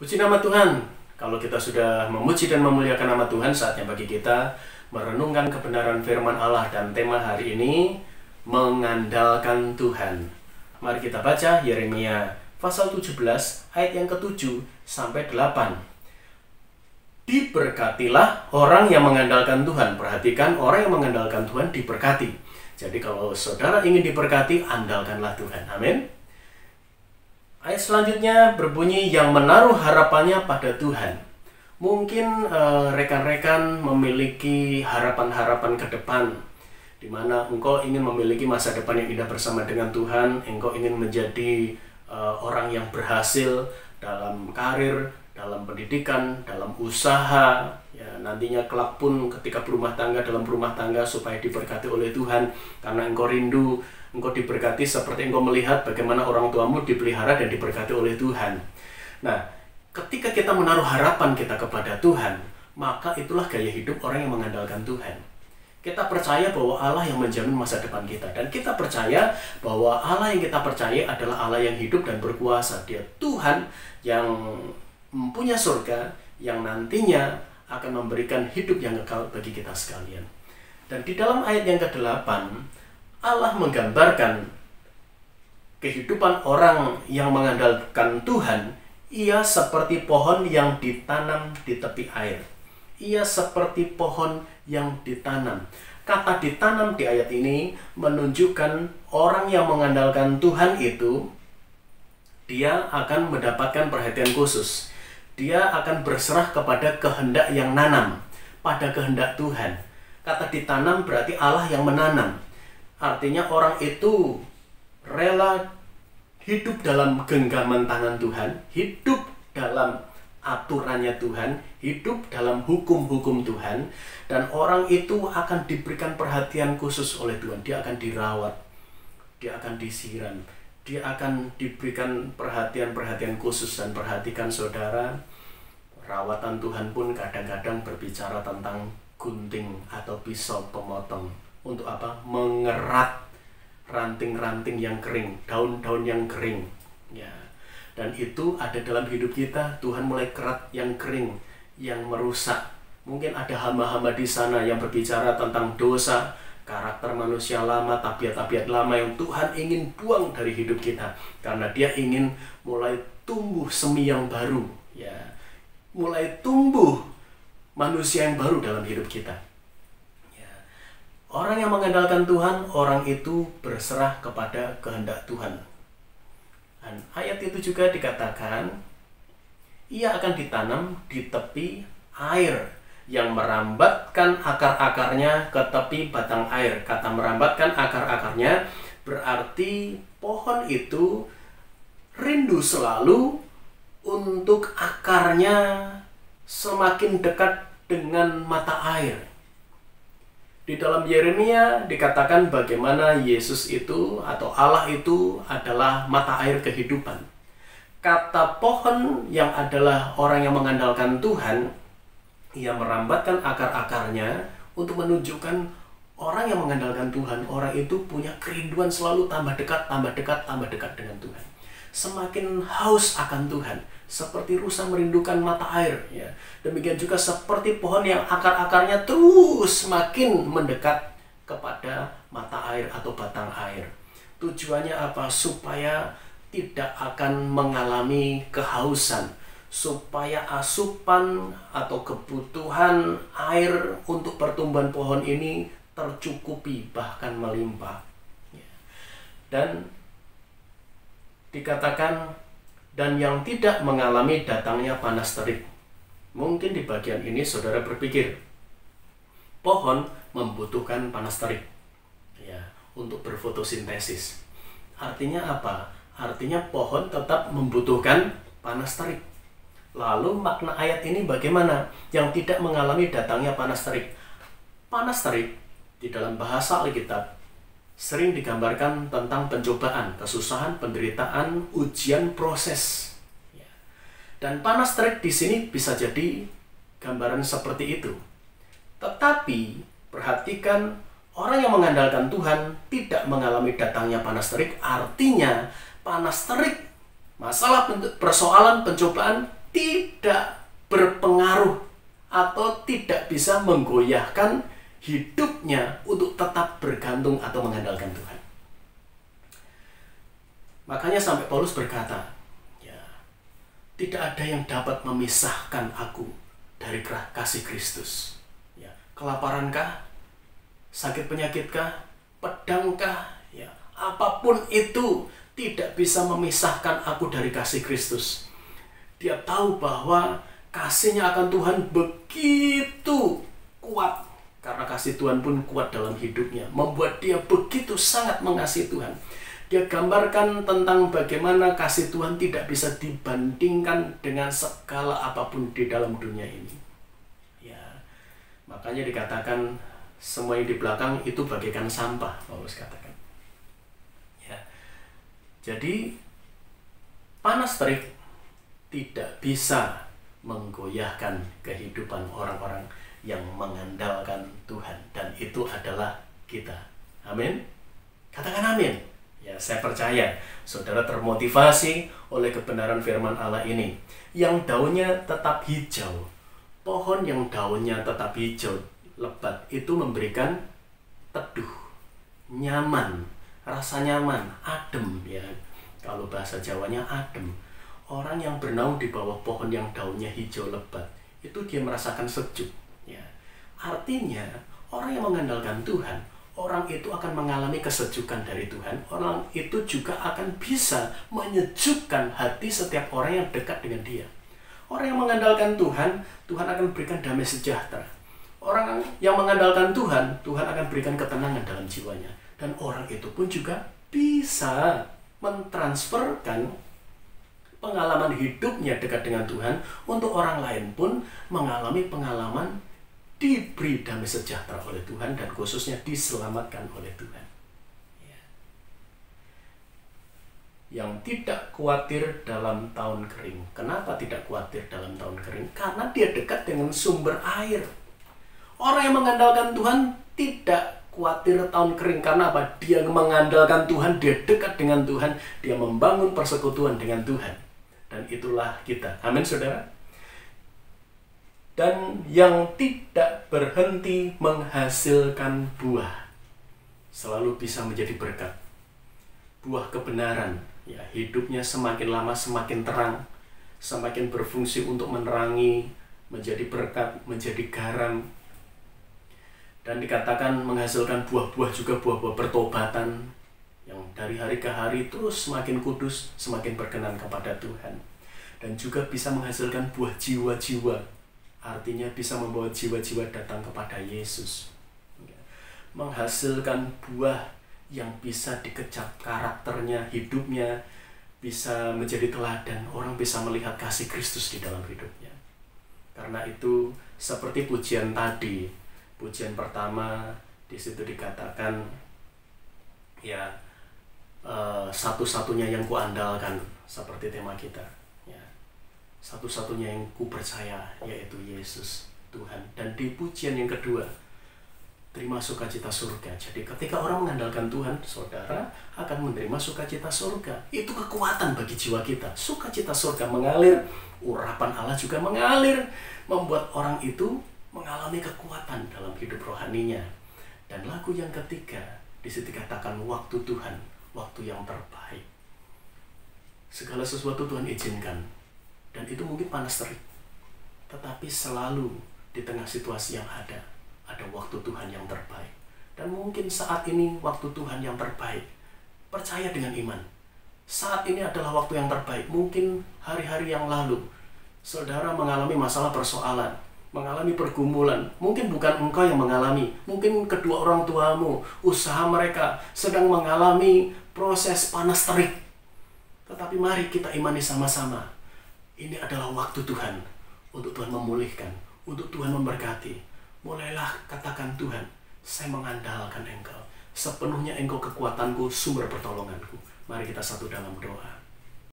Puji nama Tuhan. Kalau kita sudah memuji dan memuliakan nama Tuhan, saatnya bagi kita merenungkan kebenaran firman Allah dan tema hari ini mengandalkan Tuhan. Mari kita baca Yeremia pasal 17 ayat yang ke-7 sampai 8. Diberkatilah orang yang mengandalkan Tuhan. Perhatikan orang yang mengandalkan Tuhan diberkati. Jadi kalau saudara ingin diberkati, andalkanlah Tuhan. Amin. Ayat selanjutnya berbunyi yang menaruh harapannya pada Tuhan. Mungkin eh, rekan-rekan memiliki harapan-harapan ke depan di mana engkau ingin memiliki masa depan yang indah bersama dengan Tuhan, engkau ingin menjadi uh, orang yang berhasil dalam karir, dalam pendidikan, dalam usaha, ya nantinya kelak pun ketika berumah tangga dalam rumah tangga supaya diberkati oleh Tuhan karena engkau rindu engkau diberkati seperti engkau melihat bagaimana orang tuamu dipelihara dan diberkati oleh Tuhan. Nah, ketika kita menaruh harapan kita kepada Tuhan, maka itulah gaya hidup orang yang mengandalkan Tuhan. Kita percaya bahwa Allah yang menjamin masa depan kita dan kita percaya bahwa Allah yang kita percaya adalah Allah yang hidup dan berkuasa. Dia Tuhan yang mempunyai surga yang nantinya akan memberikan hidup yang kekal bagi kita sekalian. Dan di dalam ayat yang ke-8, Allah menggambarkan kehidupan orang yang mengandalkan Tuhan, ia seperti pohon yang ditanam di tepi air. Ia seperti pohon yang ditanam. Kata ditanam di ayat ini menunjukkan orang yang mengandalkan Tuhan itu dia akan mendapatkan perhatian khusus. Dia akan berserah kepada kehendak yang nanam, pada kehendak Tuhan. Kata ditanam berarti Allah yang menanam. Artinya orang itu rela hidup dalam genggaman tangan Tuhan, hidup dalam aturannya Tuhan, hidup dalam hukum-hukum Tuhan, dan orang itu akan diberikan perhatian khusus oleh Tuhan. Dia akan dirawat, dia akan disiram, dia akan diberikan perhatian-perhatian khusus dan perhatikan saudara. Rawatan Tuhan pun kadang-kadang berbicara tentang gunting atau pisau pemotong. Untuk apa? Mengerat ranting-ranting yang kering, daun-daun yang kering. Ya. Dan itu ada dalam hidup kita. Tuhan mulai kerat yang kering, yang merusak. Mungkin ada hamba-hamba di sana yang berbicara tentang dosa, karakter manusia lama, tabiat-tabiat lama yang Tuhan ingin buang dari hidup kita karena Dia ingin mulai tumbuh semi yang baru, ya, mulai tumbuh manusia yang baru dalam hidup kita. Ya. Orang yang mengandalkan Tuhan, orang itu berserah kepada kehendak Tuhan. Dan ayat itu juga dikatakan, ia akan ditanam di tepi air yang merambatkan akar-akarnya ke tepi batang air. Kata merambatkan akar-akarnya berarti pohon itu rindu selalu untuk akarnya semakin dekat dengan mata air. Di dalam Yeremia dikatakan bagaimana Yesus itu atau Allah itu adalah mata air kehidupan. Kata pohon yang adalah orang yang mengandalkan Tuhan, ia merambatkan akar-akarnya untuk menunjukkan orang yang mengandalkan Tuhan, orang itu punya kerinduan selalu tambah dekat, tambah dekat, tambah dekat dengan Tuhan. Semakin haus akan Tuhan, seperti rusa merindukan mata air ya. Demikian juga seperti pohon yang akar-akarnya terus semakin mendekat kepada mata air atau batang air. Tujuannya apa? Supaya tidak akan mengalami kehausan supaya asupan atau kebutuhan air untuk pertumbuhan pohon ini tercukupi bahkan melimpah ya. dan dikatakan dan yang tidak mengalami datangnya panas terik. Mungkin di bagian ini saudara berpikir, pohon membutuhkan panas terik ya untuk berfotosintesis. Artinya apa? Artinya pohon tetap membutuhkan panas terik. Lalu makna ayat ini bagaimana? Yang tidak mengalami datangnya panas terik. Panas terik di dalam bahasa Alkitab sering digambarkan tentang pencobaan, kesusahan, penderitaan, ujian, proses. Ya. Dan panas terik di sini bisa jadi gambaran seperti itu. Tetapi perhatikan orang yang mengandalkan Tuhan tidak mengalami datangnya panas terik, artinya panas terik, masalah persoalan pencobaan tidak berpengaruh atau tidak bisa menggoyahkan hidupnya untuk tetap bergantung atau mengandalkan Tuhan. Makanya sampai Paulus berkata, ya, tidak ada yang dapat memisahkan aku dari kasih Kristus. Ya, kelaparankah? Sakit penyakitkah? Pedangkah? Ya, apa pun itu tidak bisa memisahkan aku dari kasih Kristus. Dia tahu bahwa kasihnya akan Tuhan begitu kuat. Karena kasih Tuhan pun kuat dalam hidupnya. Membuat dia begitu sangat mengasihi Tuhan. Dia gambarkan tentang bagaimana kasih Tuhan tidak bisa dibandingkan dengan segala apa pun di dalam dunia ini. Ya makanya dikatakan semua yang di belakang itu bagaikan sampah Paulus katakan. Jadi panas terik tidak bisa menggoyahkan kehidupan orang-orang yang mengandalkan Tuhan dan itu adalah kita. Amin. Katakan amin. Ya, saya percaya saudara termotivasi oleh kebenaran firman Allah ini. Yang daunnya tetap hijau. Pohon yang daunnya tetap hijau lebat itu memberikan teduh, nyaman rasa nyaman, adem ya. Kalau bahasa Jawanya adem. Orang yang bernaung di bawah pohon yang daunnya hijau lebat, itu dia merasakan sejuk ya. Artinya, orang yang mengandalkan Tuhan, orang itu akan mengalami kesejukan dari Tuhan. Orang itu juga akan bisa menyejukkan hati setiap orang yang dekat dengan dia. Orang yang mengandalkan Tuhan, Tuhan akan berikan damai sejahtera. Orang yang mengandalkan Tuhan, Tuhan akan berikan ketenangan dalam jiwanya dan orang itu pun juga bisa mentransferkan pengalaman hidupnya dekat dengan Tuhan untuk orang lain pun mengalami pengalaman diberi damai sejahtera oleh Tuhan dan khususnya diselamatkan oleh Tuhan. Ya. Yang tidak khawatir dalam tahun kering. Kenapa tidak khawatir dalam tahun kering? Karena dia dekat dengan sumber air. Orang yang mengandalkan Tuhan tidak khawatir tahun kering karena apa? Dia mengandalkan Tuhan, dia dekat dengan Tuhan, dia membangun persekutuan dengan Tuhan. Dan itulah kita. Amin, saudara. Dan yang tidak berhenti menghasilkan buah selalu bisa menjadi berkat. Buah kebenaran, ya hidupnya semakin lama semakin terang, semakin berfungsi untuk menerangi, menjadi berkat, menjadi garam, dan dikatakan menghasilkan buah-buah juga buah-buah pertobatan dari hari ke hari terus semakin kudus, semakin berkenan kepada Tuhan. Dan juga bisa menghasilkan buah jiwa-jiwa. Artinya bisa membawa jiwa-jiwa datang kepada Yesus. Menghasilkan buah yang bisa dikecap karakternya, hidupnya, bisa menjadi teladan. Orang bisa melihat kasih Kristus di dalam hidupnya. Karena itu seperti pujian tadi, pujian pertama di situ dikatakan ya uh, satu-satunya yang kuandalkan seperti tema kita ya. Satu-satunya yang ku percaya yaitu Yesus Tuhan. Dan di pujian yang kedua terima sukacita surga. Jadi ketika orang mengandalkan Tuhan saudara akan menerima sukacita surga. Itu kekuatan bagi jiwa kita. Sukacita surga mengalir urapan Allah juga mengalir membuat orang itu mengalami kekuatan dalam hidup rohaninya. Dan lagu yang ketiga, di situ dikatakan waktu Tuhan, waktu yang terbaik. Segala sesuatu Tuhan izinkan, dan itu mungkin panas terik. Tetapi selalu di tengah situasi yang ada, ada waktu Tuhan yang terbaik. Dan mungkin saat ini waktu Tuhan yang terbaik. Percaya dengan iman. Saat ini adalah waktu yang terbaik. Mungkin hari-hari yang lalu, saudara mengalami masalah persoalan, mengalami pergumulan. Mungkin bukan engkau yang mengalami, mungkin kedua orang tuamu, usaha mereka sedang mengalami proses panas terik. Tetapi mari kita imani sama-sama. Ini adalah waktu Tuhan untuk Tuhan memulihkan, untuk Tuhan memberkati. Mulailah katakan Tuhan, saya mengandalkan engkau. Sepenuhnya engkau kekuatanku, sumber pertolonganku. Mari kita satu dalam doa.